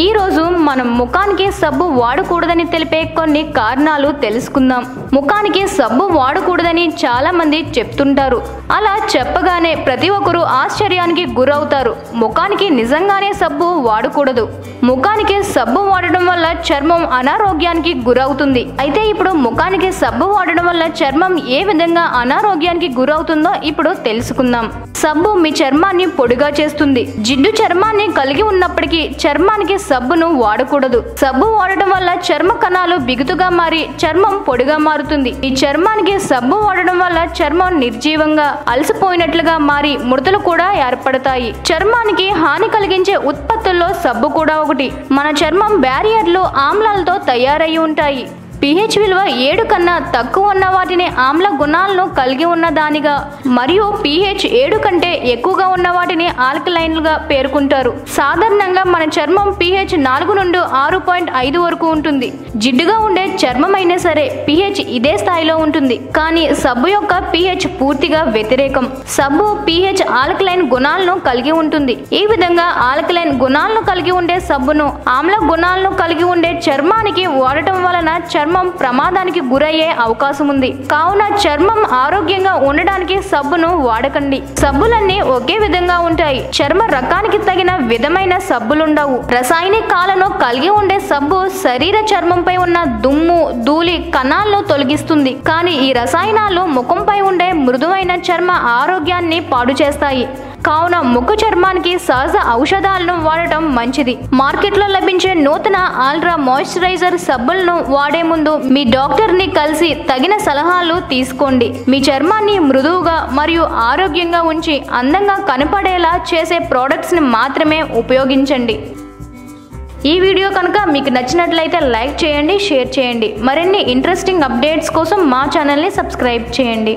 ఈరోజు మనం ముఖానికి సబ్బు వాడకూడదని తెలిపే కొన్ని కారణాలు తెలుసుకుందాం. ముఖానికి సబ్బు వాడకూడదని చాలా మంది చెప్తుంటారు. అలా చెప్పగానే ప్రతి ఒక్కరూ ఆశ్చర్యానికి గురవుతారు. ముఖానికి నిజంగానే సబ్బు వాడకూడదు. ముఖానికి సబ్బు వాడడం వల్ల చర్మం అనారోగ్యానికి గురవుతుంది. అయితే ఇప్పుడు ముఖానికి సబ్బు వాడడం వల్ల చర్మం ఏ విధంగా అనారోగ్యానికి గురవుతుందో ఇప్పుడు తెలుసుకుందాం. సబ్బు మీ చర్మాన్ని పొడిగా చేస్తుంది. జిడ్డు చర్మాన్ని కలిగి ఉన్నప్పటికీ చర్మానికి సబ్బును వాడకూడదు. సబ్బు వాడటం వల్ల చర్మ కణాలు బిగుతుగా మారి చర్మం పొడిగా మారుతుంది. ఈ చర్మానికి సబ్బు వాడడం వల్ల చర్మం నిర్జీవంగా అలసిపోయినట్లుగా మారి ముడతలు కూడా ఏర్పడతాయి. చర్మానికి హాని కలిగించే ఉత్పత్తుల్లో సబ్బు కూడా ఒకటి. మన చర్మం బ్యారియర్లు ఆమ్లాలతో తయారై ఉంటాయి. పిహెచ్ విలువ ఏడు కన్నా తక్కువ ఉన్న వాటిని ఆమ్ల గుణాలను కలిగి ఉన్న దానిగా మరియు పిహెచ్ ఏడు కంటే ఎక్కువగా ఉన్న వాటిని ఆల్కలైన్లుగా పేర్కొంటారు. సాధారణంగా మన చర్మం పిహెచ్ నాలుగు నుండి ఆరు పాయింట్ ఐదు వరకు ఉంటుంది. జిడ్డుగా ఉండే చర్మం అయినా సరే పిహెచ్ ఇదే స్థాయిలో ఉంటుంది. కానీ సబ్బు యొక్క పిహెచ్ పూర్తిగా వ్యతిరేకం. సబ్బు పిహెచ్ ఆల్కలైన్ గుణాలను కలిగి ఉంటుంది. ఈ విధంగా ఆల్కలైన్ గుణాలను కలిగి ఉండే సబ్బును ఆమ్ల గుణాలను కలిగి ఉండే చర్మానికి వాడటం వలన చర్మం ప్రమాదానికి గురయ్యే అవకాశం ఉంది. కావున చర్మం ఆరోగ్యంగా ఉండడానికి సబ్బును వాడకండి. సబ్బులన్నీ ఒకే విధంగా ఉంటాయి. చర్మ రకానికి తగిన విధమైన సబ్బులుండవు. రసాయనికాలను కలిగి ఉండే సబ్బు శరీర చర్మంపై ఉన్న దుమ్ము ధూళి కణాలను తొలగిస్తుంది. కానీ ఈ రసాయనాలు ముఖంపై ఉండే మృదువైన చర్మ ఆరోగ్యాన్ని పాడు చేస్తాయి కావున ముఖ చర్మానికి సహజ ఔషధాలను వాడటం మంచిది. మార్కెట్లో లభించే నూతన ఆల్ట్రా మాయిశ్చరైజర్ సబ్బులను వాడే ముందు మీ డాక్టర్ని కలిసి తగిన సలహాలు తీసుకోండి. మీ చర్మాన్ని మృదువుగా మరియు ఆరోగ్యంగా ఉంచి అందంగా కనపడేలా చేసే ప్రోడక్ట్స్ని మాత్రమే ఉపయోగించండి. ఈ వీడియో కనుక మీకు నచ్చినట్లయితే లైక్ చేయండి షేర్ చేయండి. మరిన్ని ఇంట్రెస్టింగ్ అప్డేట్స్ కోసం మా ఛానల్ని సబ్స్క్రైబ్ చేయండి.